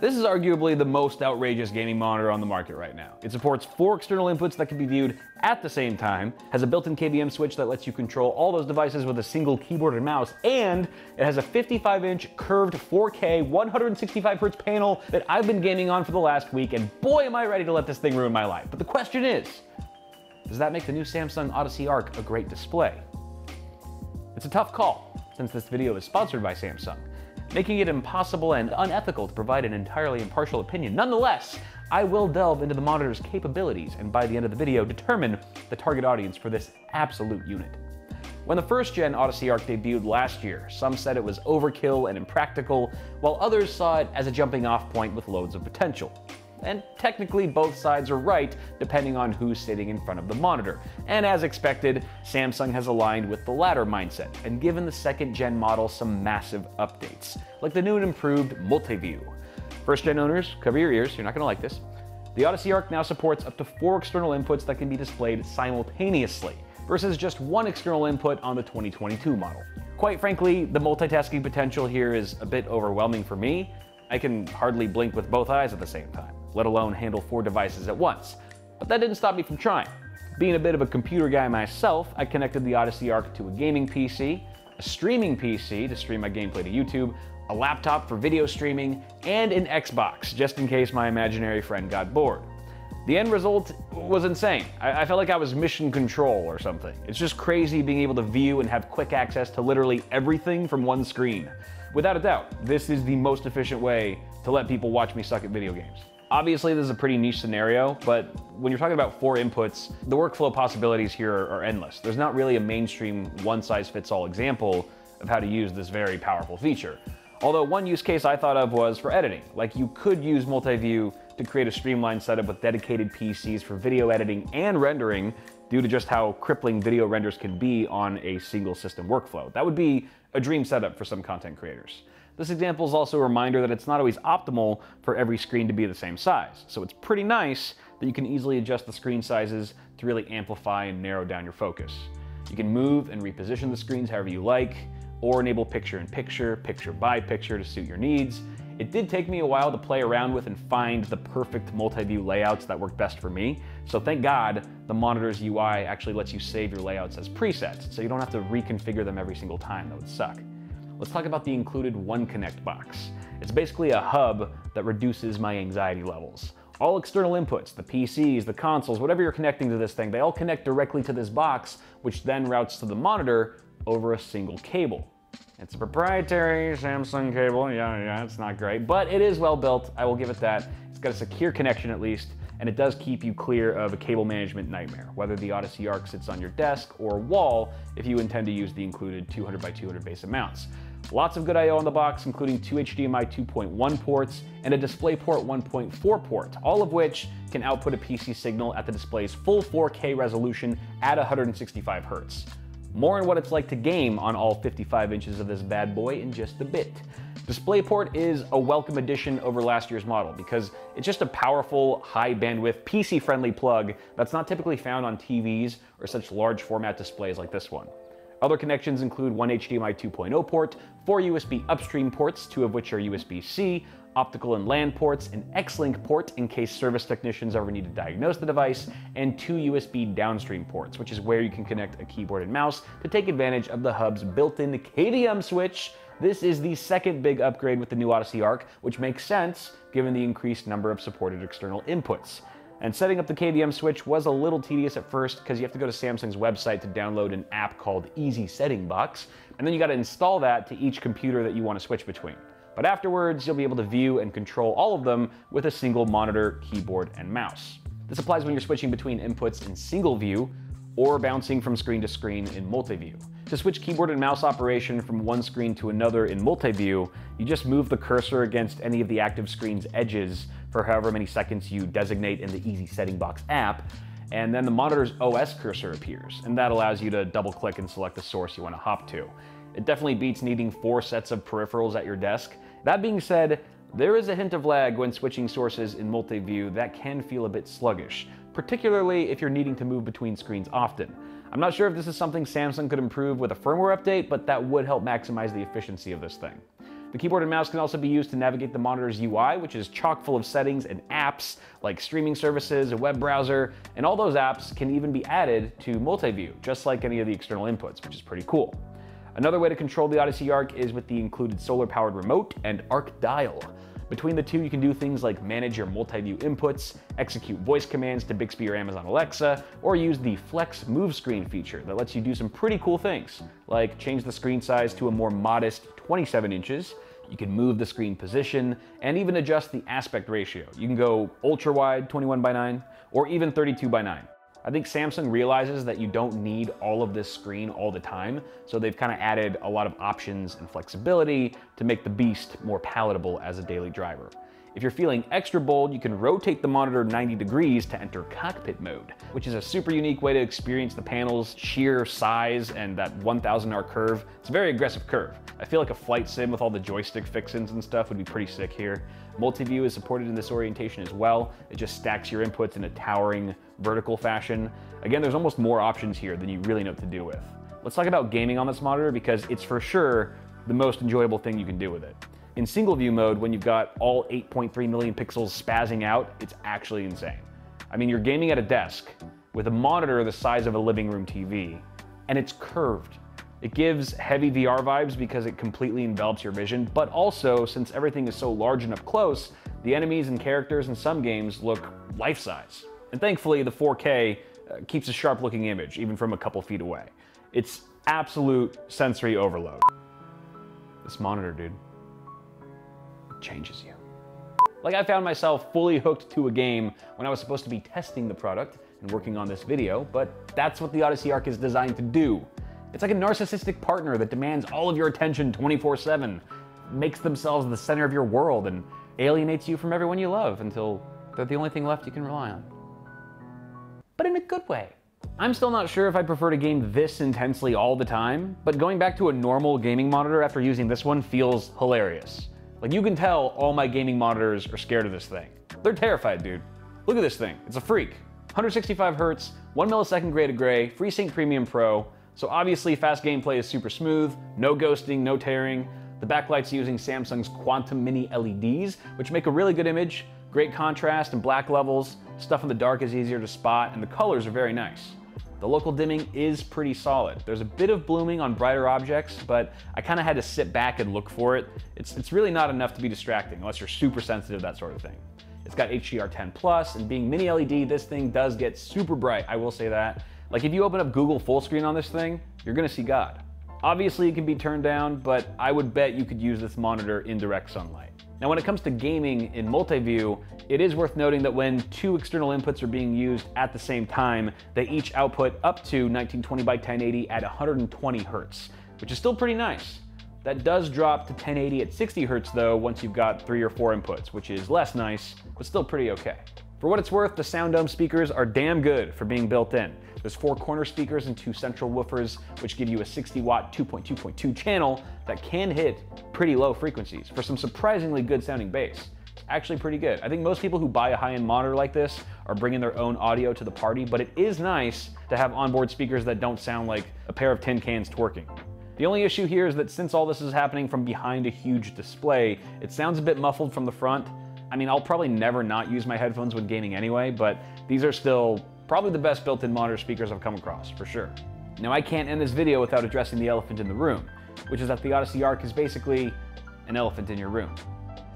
This is arguably the most outrageous gaming monitor on the market right now. It supports four external inputs that can be viewed at the same time, has a built-in KVM switch that lets you control all those devices with a single keyboard and mouse, and it has a 55-inch curved 4K 165Hz panel that I've been gaming on for the last week, and boy am I ready to let this thing ruin my life. But the question is, does that make the new Samsung Odyssey Ark a great display? It's a tough call, since this video is sponsored by Samsung making it impossible and unethical to provide an entirely impartial opinion. Nonetheless, I will delve into the monitor's capabilities and by the end of the video determine the target audience for this absolute unit. When the first gen Odyssey Ark debuted last year, some said it was overkill and impractical, while others saw it as a jumping off point with loads of potential. And technically, both sides are right, depending on who's sitting in front of the monitor. And as expected, Samsung has aligned with the latter mindset and given the second gen model some massive updates, like the new and improved multi-view. First gen owners, cover your ears, you're not gonna like this. The Odyssey Ark now supports up to four external inputs that can be displayed simultaneously, versus just one external input on the 2022 model. Quite frankly, the multitasking potential here is a bit overwhelming for me. I can hardly blink with both eyes at the same time let alone handle four devices at once. But that didn't stop me from trying. Being a bit of a computer guy myself, I connected the Odyssey Ark to a gaming PC, a streaming PC to stream my gameplay to YouTube, a laptop for video streaming, and an Xbox, just in case my imaginary friend got bored. The end result was insane. I, I, felt like I was mission control or something. It's just crazy being able to view and have quick access to literally everything from one screen. Without a doubt, this is the most efficient way to let people watch me suck at video games. Obviously, this is a pretty niche scenario, but when you're talking about four inputs, the workflow possibilities here are, endless. There's not really a mainstream one-size-fits-all example of how to use this very powerful feature. Although one use case I thought of was for editing. Like you could use multi-view to create a streamlined setup with dedicated PCs for video editing and rendering due to just how crippling video renders can be on a single system workflow. That would be a dream setup for some content creators. This example is also a reminder that it's not always optimal for every screen to be the same size. So it's pretty nice that you can easily adjust the screen sizes to really amplify and narrow down your focus. You can move and reposition the screens however you like, or enable picture in picture, picture by picture to suit your needs. It did take me a while to play around with and find the perfect multi-view layouts that worked best for me. So thank God the monitor's UI actually lets you save your layouts as presets, so you don't have to reconfigure them every single time, that would suck let's talk about the included One Connect box. It's basically a hub that reduces my anxiety levels. All external inputs, the PCs, the consoles, whatever you're connecting to this thing, they all connect directly to this box, which then routes to the monitor over a single cable. It's a proprietary Samsung cable, yeah, yeah, it's not great, but it is well built, I will give it that. It's got a secure connection at least, and it does keep you clear of a cable management nightmare, whether the Odyssey Ark sits on your desk or wall if you intend to use the included 200 by 200 base mounts. Lots of good I.O. on the box, including two HDMI 2.1 ports and a DisplayPort 1.4 port, all of which can output a PC signal at the display's full 4K resolution at 165 Hz. More on what it's like to game on all 55 inches of this bad boy in just a bit. DisplayPort is a welcome addition over last year's model because it's just a powerful, high bandwidth, PC friendly plug that's not typically found on TVs or such large format displays like this one. Other connections include one HDMI 2.0 port, four USB upstream ports, two of which are USB-C, optical and LAN ports, an X-Link port in case service technicians ever need to diagnose the device, and two USB downstream ports, which is where you can connect a keyboard and mouse to take advantage of the hub's built-in KVM switch. This is the second big upgrade with the new Odyssey Ark, which makes sense given the increased number of supported external inputs. And setting up the KVM switch was a little tedious at first because you have to go to Samsung's website to download an app called Easy Setting Box, and then you got to install that to each computer that you want to switch between. But afterwards, you'll be able to view and control all of them with a single monitor, keyboard, and mouse. This applies when you're switching between inputs in single view or bouncing from screen to screen in multi-view. To switch keyboard and mouse operation from one screen to another in multi-view, you just move the cursor against any of the active screen's edges for however many seconds you designate in the Easy Setting Box app, and then the monitor's OS cursor appears, and that allows you to double click and select the source you want to hop to. It definitely beats needing four sets of peripherals at your desk. That being said, there is a hint of lag when switching sources in multi-view that can feel a bit sluggish, particularly if you're needing to move between screens often. I'm not sure if this is something Samsung could improve with a firmware update, but that would help maximize the efficiency of this thing. The keyboard and mouse can also be used to navigate the monitor's UI, which is chock full of settings and apps like streaming services, a web browser, and all those apps can even be added to multi-view, just like any of the external inputs, which is pretty cool. Another way to control the Odyssey Ark is with the included solar-powered remote and Ark dial. Between the two, you can do things like manage your multi-view inputs, execute voice commands to Bixby or Amazon Alexa, or use the Flex Move Screen feature that lets you do some pretty cool things, like change the screen size to a more modest 27 inches, you can move the screen position and even adjust the aspect ratio. You can go ultra wide 21 by 9 or even 32 by 9. I think Samsung realizes that you don't need all of this screen all the time, so they've kind of added a lot of options and flexibility to make the Beast more palatable as a daily driver. If you're feeling extra bold, you can rotate the monitor 90 degrees to enter cockpit mode, which is a super unique way to experience the panel's sheer size and that 1000 R curve. It's a very aggressive curve. I feel like a flight sim with all the joystick fixins and stuff would be pretty sick here. Multi-view is supported in this orientation as well. It just stacks your inputs in a towering vertical fashion. Again, there's almost more options here than you really know what to do with. Let's talk about gaming on this monitor because it's for sure the most enjoyable thing you can do with it. In single view mode, when you've got all 8.3 million pixels spazzing out, it's actually insane. I mean, you're gaming at a desk with a monitor the size of a living room TV, and it's curved. It gives heavy VR vibes because it completely envelops your vision, but also, since everything is so large and up close, the enemies and characters in some games look life-size. And thankfully, the 4K uh, keeps a sharp looking image, even from a couple feet away. It's absolute sensory overload. This monitor, dude changes you. Like I found myself fully hooked to a game when I was supposed to be testing the product and working on this video, but that's what the Odyssey Ark is designed to do. It's like a narcissistic partner that demands all of your attention 24 7, makes themselves the center of your world, and alienates you from everyone you love until they're the only thing left you can rely on. But in a good way. I'm still not sure if I prefer to game this intensely all the time, but going back to a normal gaming monitor after using this one feels hilarious. Like you can tell all my gaming monitors are scared of this thing. They're terrified, dude. Look at this thing, it's a freak. 165 hertz, 1 millisecond gray to gray, FreeSync Premium Pro, so obviously fast gameplay is super smooth, no ghosting, no tearing. The backlight's using Samsung's Quantum Mini LEDs, which make a really good image, great contrast and black levels, stuff in the dark is easier to spot, and the colors are very nice. The local dimming is pretty solid. There's a bit of blooming on brighter objects, but I kind of had to sit back and look for it. It's, it's really not enough to be distracting unless you're super sensitive, that sort of thing. It's got HDR10 Plus, and being mini LED, this thing does get super bright, I will say that. Like if you open up Google full screen on this thing, you're gonna see God. Obviously it can be turned down, but I would bet you could use this monitor in direct sunlight. Now when it comes to gaming in multi-view, it is worth noting that when two external inputs are being used at the same time, they each output up to 1920 by 1080 at 120 hertz, which is still pretty nice. That does drop to 1080 at 60 hertz though once you've got three or four inputs, which is less nice, but still pretty okay. For what it's worth, the SoundDome speakers are damn good for being built in. There's four corner speakers and two central woofers, which give you a 60 watt 2.2.2 channel that can hit pretty low frequencies for some surprisingly good sounding bass. Actually pretty good. I think most people who buy a high-end monitor like this are bringing their own audio to the party, but it is nice to have onboard speakers that don't sound like a pair of tin cans twerking. The only issue here is that since all this is happening from behind a huge display, it sounds a bit muffled from the front. I mean, I'll probably never not use my headphones when gaming anyway, but these are still probably the best built-in monitor speakers I've come across, for sure. Now I can't end this video without addressing the elephant in the room, which is that the Odyssey Ark is basically an elephant in your room.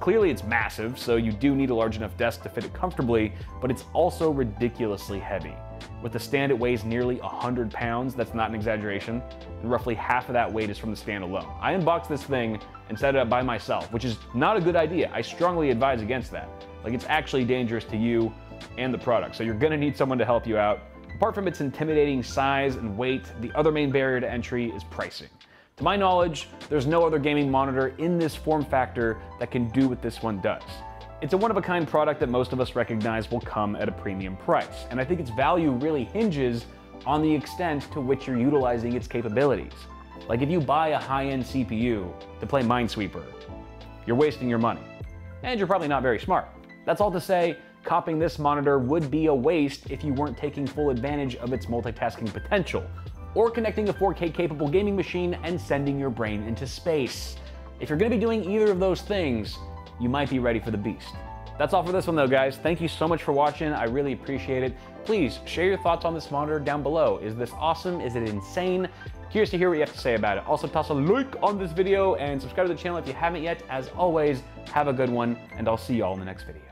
Clearly it's massive, so you do need a large enough desk to fit it comfortably, but it's also ridiculously heavy. With the stand, it weighs nearly 100 pounds, that's not an exaggeration, and roughly half of that weight is from the stand alone. I unboxed this thing and set it up by myself, which is not a good idea. I strongly advise against that. Like, it's actually dangerous to you and the product, so you're gonna need someone to help you out. Apart from its intimidating size and weight, the other main barrier to entry is pricing. To my knowledge, there's no other gaming monitor in this form factor that can do what this one does. It's a one-of-a-kind product that most of us recognize will come at a premium price, and I think its value really hinges on the extent to which you're utilizing its capabilities. Like if you buy a high-end CPU to play Minesweeper, you're wasting your money. And you're probably not very smart. That's all to say, copying this monitor would be a waste if you weren't taking full advantage of its multitasking potential, or connecting a 4K capable gaming machine and sending your brain into space. If you're gonna be doing either of those things, you might be ready for the beast. That's all for this one though, guys. Thank you so much for watching. I really appreciate it. Please share your thoughts on this monitor down below. Is this awesome? Is it insane? Curious to hear what you have to say about it. Also, toss a like on this video and subscribe to the channel if you haven't yet. As always, have a good one, and I'll see you all in the next video.